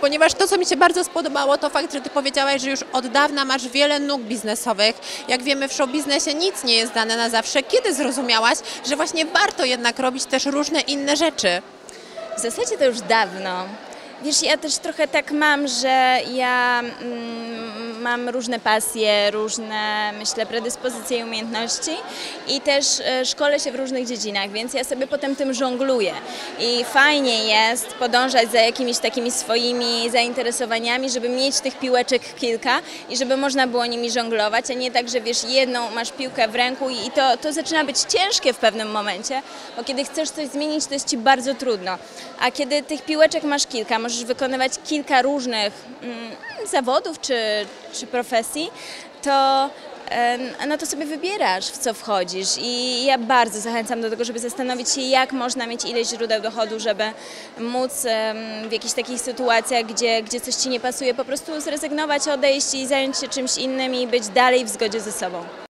Ponieważ to, co mi się bardzo spodobało, to fakt, że Ty powiedziałaś, że już od dawna masz wiele nóg biznesowych. Jak wiemy, w show biznesie nic nie jest dane na zawsze. Kiedy zrozumiałaś, że właśnie warto jednak robić też różne inne rzeczy? W zasadzie to już dawno. Wiesz, ja też trochę tak mam, że ja mm, mam różne pasje, różne, myślę, predyspozycje i umiejętności i też e, szkolę się w różnych dziedzinach, więc ja sobie potem tym żongluję. I fajnie jest podążać za jakimiś takimi swoimi zainteresowaniami, żeby mieć tych piłeczek kilka i żeby można było nimi żonglować, a nie tak, że wiesz, jedną masz piłkę w ręku i to, to zaczyna być ciężkie w pewnym momencie, bo kiedy chcesz coś zmienić, to jest ci bardzo trudno. A kiedy tych piłeczek masz kilka, możesz wykonywać kilka różnych mm, zawodów czy, czy profesji, to no to sobie wybierasz, w co wchodzisz. I ja bardzo zachęcam do tego, żeby zastanowić się, jak można mieć ile źródeł dochodu, żeby móc w jakichś takich sytuacjach, gdzie, gdzie coś ci nie pasuje, po prostu zrezygnować, odejść i zająć się czymś innym i być dalej w zgodzie ze sobą.